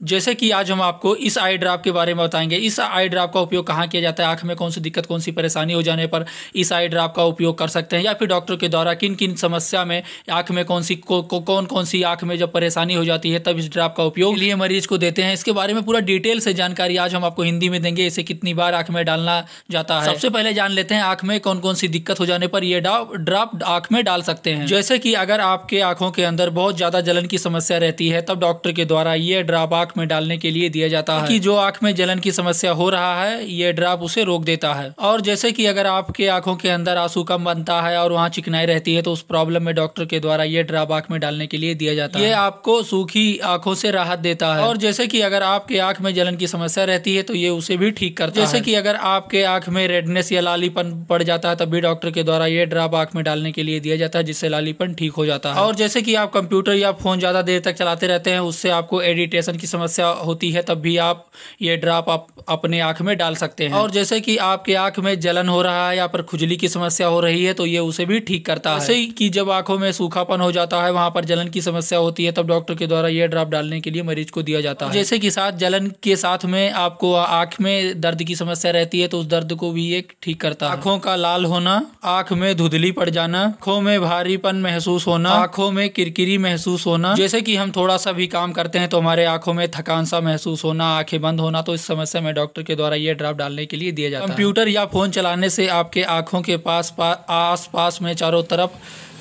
जैसे कि आज हम आपको इस आई ड्राप के बारे में बताएँगे। इस आई ड्राप का उपयोग कहाँ किया जाता है? आँख में कौन सी दिक्कत कौन सी परेशानी हो जाने पर इस आई ड्राप का उपयोग कर सकते हैं या फिर डॉक्टर के द्वारा किन किन समस्या में आँख में कौन सी को, को, कौन कौन सी आँख में जब परेशानी हो जाती है तब इस ड्राप का उपयोग लिए मरीज़ को देते हैं। इसके बारे में पूरा डिटेल से जानकारी आज हम आपको हिंदी में देंगे इसे कितनी बार आँख में डालना जाता है। सबसे पहले जान लेते हैं आँख में कौन कौन सी दिक्कत हो जाने पर यह ड्राप आँख में डाल सकते हैं। जैसे कि अगर आपके आँखों के अंदर बहुत ज़्यादा जलन की समस्या रहती है तब डॉक्टर के द्वारा ये ड्राप में डालने के लिए दिया जाता है। कि जो आँख में जलन की समस्या हो रहा है ये ड्राप उसे रोक देता है। और जैसे कि अगर आपके आँखों के अंदर आँसू कम बनता है और वहाँ चिकनाई रहती है तो उस प्रॉब्लम में डॉक्टर के द्वारा ये ड्राप आँख में डालने के लिए दिया जाता है। ये आपको सूखी आँखों से राहत देता है। और जैसे कि अगर आपके आँख में जलन की समस्या रहती है तो ये उसे भी ठीक करता है। जैसे की अगर आपके आँख में रेडनेस या लालीपन पड़ जाता है तब भी डॉक्टर के द्वारा ये ड्राप आँख में डालने के लिए दिया जाता है जिससे लालीपन ठीक हो जाता है। और जैसे कि आप कंप्यूटर या फ़ोन ज़्यादा देर तक चलाते रहते हैं उससे आपको एडिटेशन की समस्या होती है तब भी आप ये ड्राप आप अपने आँख में डाल सकते हैं। और जैसे कि आपके आँख में जलन हो रहा है या पर खुजली की समस्या हो रही है तो ये उसे भी ठीक करता है। जैसे कि जब आँखों में सूखापन हो जाता है वहाँ पर जलन की समस्या होती है तब डॉक्टर के द्वारा ये ड्रॉप डालने के लिए मरीज़ को दिया जाता है। जैसे कि साथ जलन के साथ में आपको आँख में दर्द की समस्या रहती है तो उस दर्द को भी ये ठीक करता है। आँखों का लाल होना आँख में धुधली पड़ जाना आँखों में भारीपन महसूस होना आँखों में किरकिरी महसूस होना। जैसे कि हम थोड़ा सा भी काम करते हैं तो हमारे आँखों में थकान सा महसूस होना आँखें बंद होना तो इस समस्या में डॉक्टर के द्वारा यह ड्राफ्ट डालने के लिए दिया जाता है। कंप्यूटर या फ़ोन चलाने से आपके आँखों के पास पा, आस पास में चारों तरफ़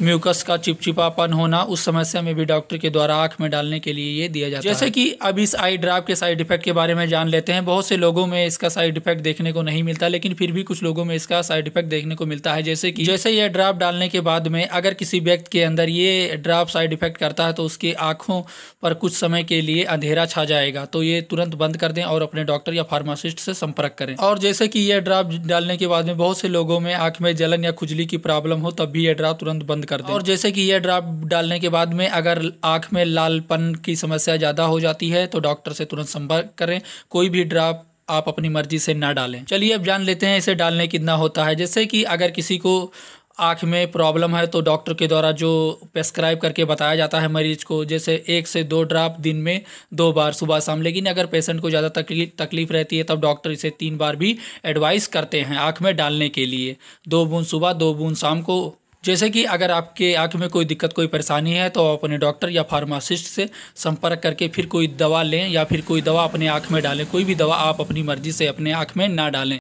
म्यूकस का चिपचिपापन होना उस समस्या में भी डॉक्टर के द्वारा आँख में डालने के लिए ये दिया जाता जैसे है। जैसे कि अब इस आई ड्राप के साइड इफ़ेक्ट के बारे में जान लेते हैं। बहुत से लोगों में इसका साइड इफ़ेक्ट देखने को नहीं मिलता लेकिन फिर भी कुछ लोगों में इसका साइड इफ़ेक्ट देखने को मिलता है। जैसे कि जैसे ये ड्राप डालने के बाद में अगर किसी व्यक्ति के अंदर ये ड्राप साइड इफ़ेक्ट करता है तो उसकी आँखों पर कुछ समय के लिए अंधेरा छा जाएगा। तो ये तुरंत बंद कर दें और अपने डॉक्टर या फार्मासिस्ट से संपर्क करें। और जैसे कि यह ड्राप डालने के बाद में बहुत से लोगों में आँख में जलन या खुजली की प्रॉब्लम हो तब भी ये ड्राप तुरंत बंद कर दें। और जैसे कि यह ड्राप डालने के बाद में अगर आँख में लालपन की समस्या ज़्यादा हो जाती है तो डॉक्टर से तुरंत संपर्क करें। कोई भी ड्राप आप अपनी मर्ज़ी से ना डालें। चलिए अब जान लेते हैं इसे डालने कितना होता है। जैसे कि अगर किसी को आँख में प्रॉब्लम है तो डॉक्टर के द्वारा जो प्रेस्क्राइब करके बताया जाता है मरीज़ को, जैसे एक से दो ड्राप दिन में दो बार सुबह शाम। लेकिन अगर पेशेंट को ज़्यादा तकलीफ़ तकलीफ़ रहती है, तब डॉक्टर इसे तीन बार भी एडवाइस करते हैं आँख में डालने के लिए। दो बूंद सुबह, दो बूंद शाम को जैसे कि अगर आपके आँख में कोई दिक्कत, कोई परेशानी है तो अपने डॉक्टर या फार्मासिस्ट से संपर्क करके फिर कोई दवा लें या फिर कोई दवा अपने आँख में डालें। कोई भी दवा आप अपनी मर्ज़ी से अपने आँख में ना डालें।